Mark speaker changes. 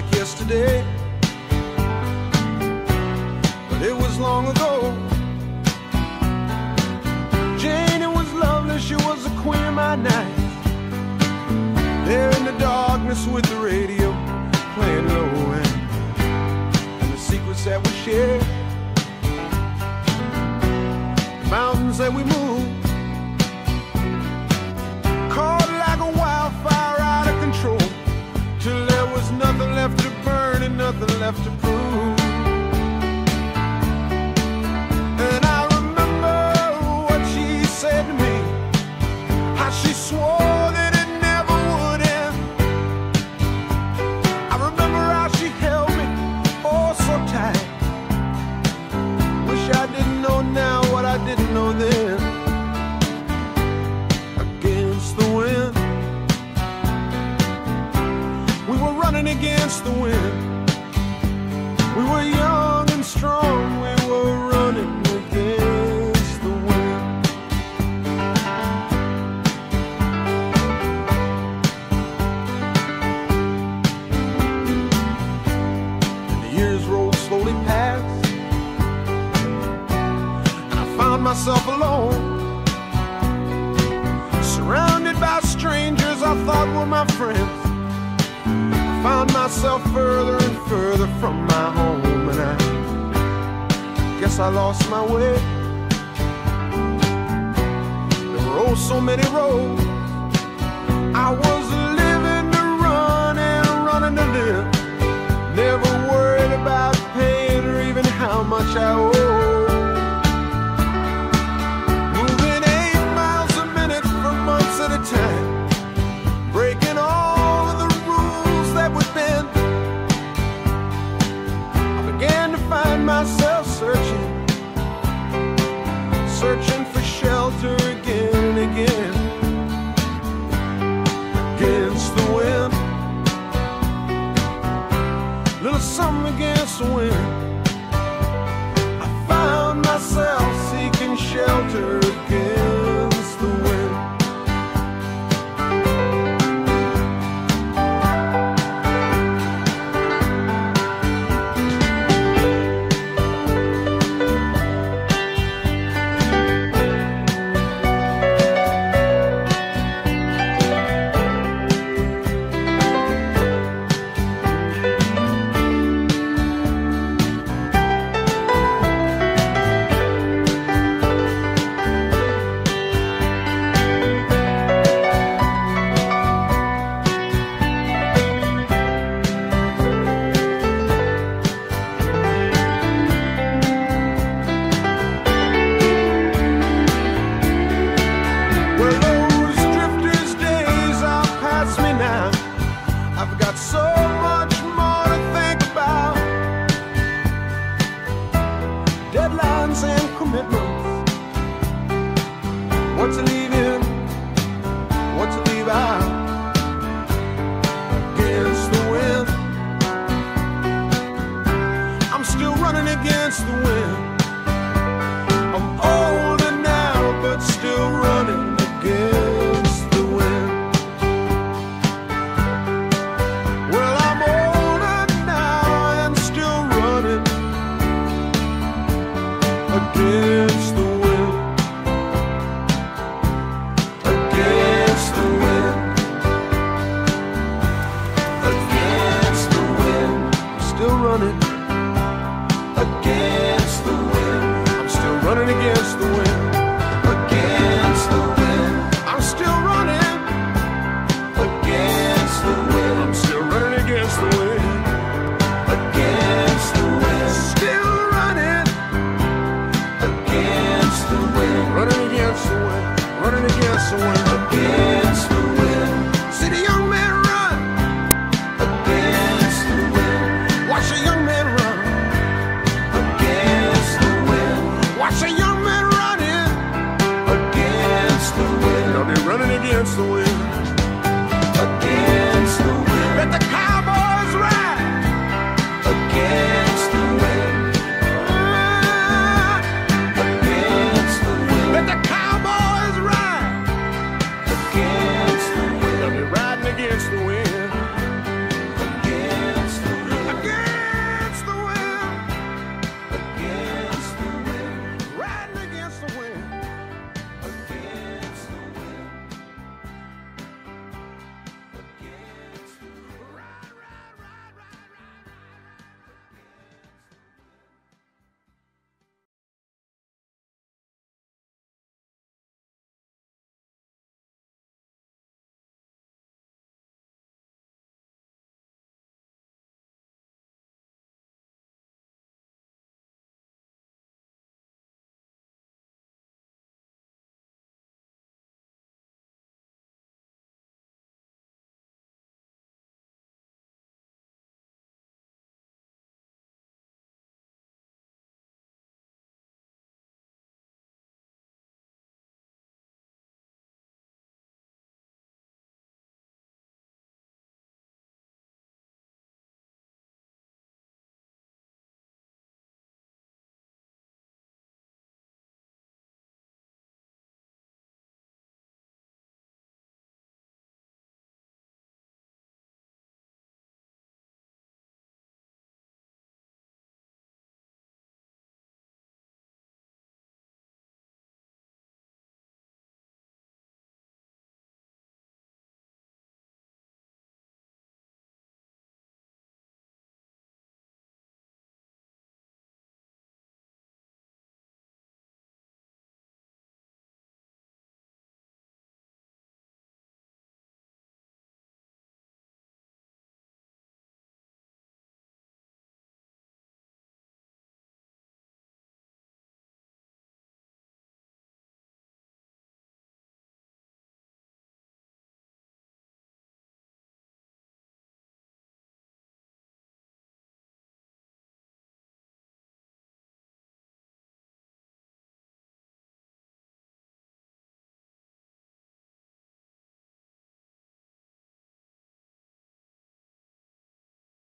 Speaker 1: like yesterday. But it was long ago. Jane, it was lovely, she was the queen of my night. There in the darkness with the radio playing low end. And the secrets that we shared. The mountains that we moved. Left to prove. And I remember what she said to me. How she swore that it never would end. I remember how she held me oh so tight. Wish I didn't know now what I didn't know then. Against the wind. We were running against the wind. We were young and strong. We were running against the wind. And the years rolled slowly past. And I found myself alone. Surrounded by strangers I thought were my friends. Found myself further and further from my home. And I guess I lost my way. There were oh so many roads. Shelter What to leave in, what to leave out. Against the wind. I'm still running against the wind.